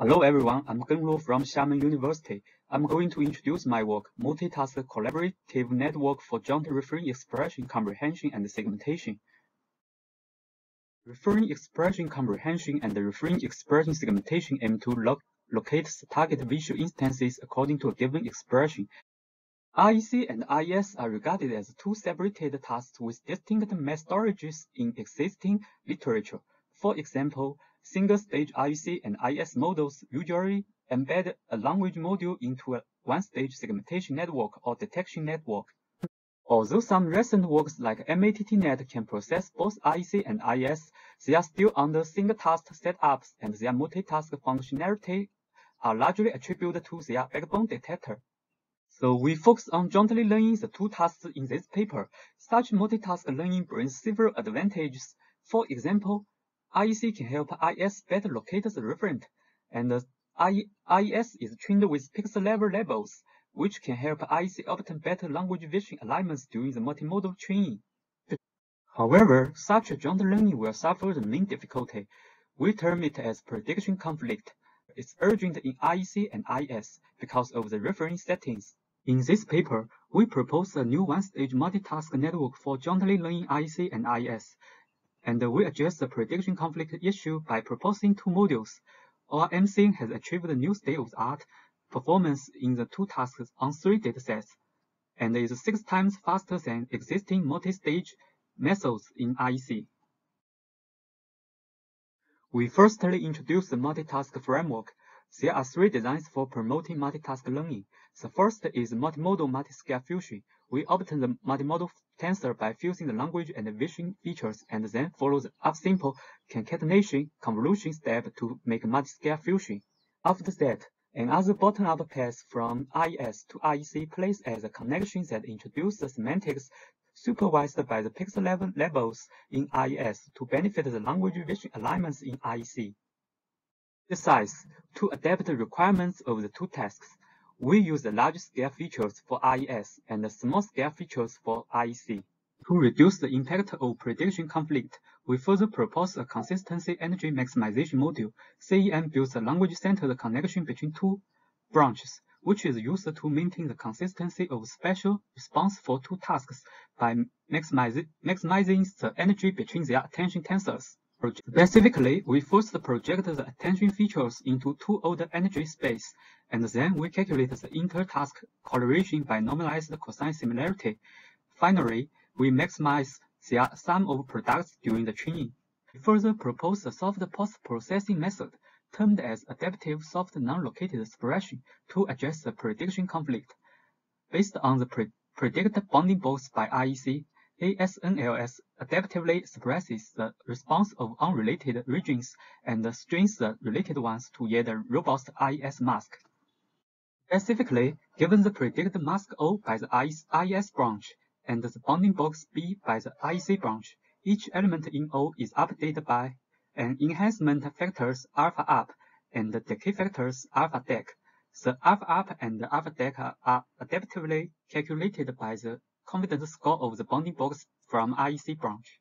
Hello everyone, I'm Gen Luo from Xiamen University. I'm going to introduce my work, Multitask Collaborative Network for Joint Referring Expression Comprehension and Segmentation. Referring expression comprehension and referring expression segmentation aim to lo locate target visual instances according to a given expression. REC and RES are regarded as two separated tasks with distinct methodologies in existing literature. For example, Single-stage REC and RES models usually embed a language module into a one-stage segmentation network or detection network. Although some recent works like MAttNet can process both REC and RES, they are still under single-task setups and their multitask functionality are largely attributed to their backbone detector. So we focus on jointly learning the two tasks in this paper. Such multitask learning brings several advantages. For example, REC can help RES better locate the referent, and RES is trained with pixel level labels, which can help REC obtain better language vision alignments during the multimodal training. However, such joint learning will suffer the main difficulty. We term it as prediction conflict. It's urgent in REC and RES because of the referring settings. In this paper, we propose a new one-stage multitask network for jointly learning REC and RES and we address the prediction conflict issue by proposing two modules. Our MCN has achieved a new state-of-the-art performance in the two tasks on three datasets, and is six times faster than existing multi-stage methods in REC. We firstly introduce the multitask framework. There are three designs for promoting multitask learning. The first is multimodal multiscale fusion. We obtain the multimodal tensor by fusing the language and vision features and then follow the upsample concatenation convolution step to make multi-scale fusion. After that, another bottom-up path from RES to REC plays as a connection that introduces the semantics supervised by the pixel level labels in RES to benefit the language vision alignments in REC. Besides, to adapt the requirements of the two tasks, we use the large-scale features for RES and the small-scale features for REC. To reduce the impact of prediction conflict, we further propose a consistency energy maximization module. CEM builds a language-centered connection between two branches, which is used to maintain the consistency of spatial response for two tasks by maximizing, maximizing the energy between their attention tensors. Specifically, we first project the attention features into two-order energy space, and then we calculate the inter-task correlation by normalized cosine similarity. Finally, we maximize the sum of products during the training. We further propose a soft post-processing method termed as adaptive soft non-located suppression to address the prediction conflict. Based on the pre predicted bounding by REC, ASNLS adaptively expresses the response of unrelated regions and strings the related ones to yield a robust RES mask. Specifically, given the predicted mask O by the RES branch and the bounding box B by the REC branch, each element in O is updated by an enhancement factors alpha up and decay factors alpha dec. The alpha up and alpha dec are adaptively calculated by the confidence score of the bounding box from REC branch.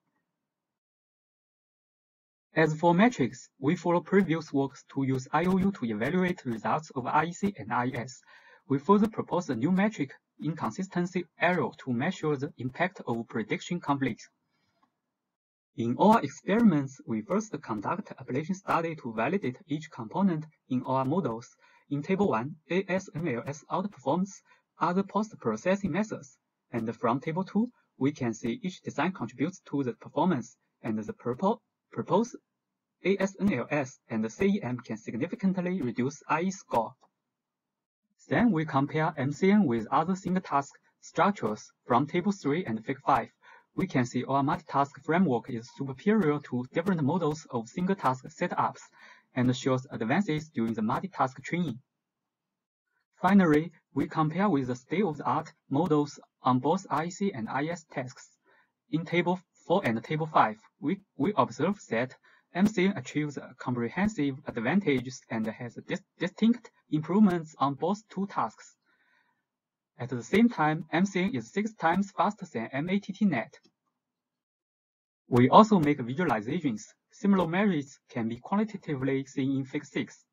As for metrics, we follow previous works to use IOU to evaluate results of REC and RES. We further propose a new metric, inconsistency error, to measure the impact of prediction conflicts. In our experiments, we first conduct ablation study to validate each component in our models. In Table 1, ASNLS outperforms other post-processing methods. And from table 2, we can see each design contributes to the performance, and the proposed ASNLS and the CEM can significantly reduce IE score. Then we compare MCN with other single task structures from table 3 and fig 5. We can see our multitask framework is superior to different models of single task setups and shows advances during the multitask training. Finally, we compare with the state-of-the-art models on both REC and RES tasks. In Table 4 and Table 5, we, we observe that MCN achieves comprehensive advantages and has dis distinct improvements on both two tasks. At the same time, MCN is six times faster than MATTnet. We also make visualizations. Similar merits can be quantitatively seen in Fig 6.